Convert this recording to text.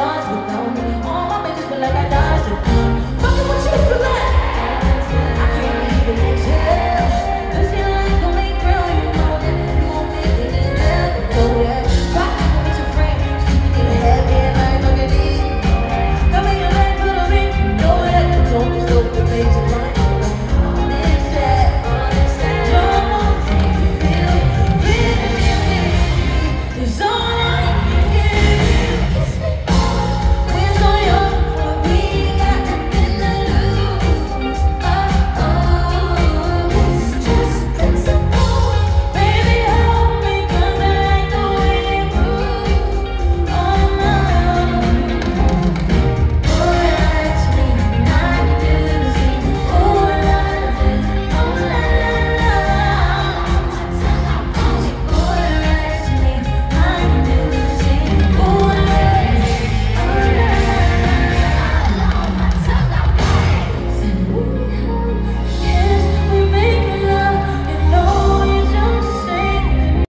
God.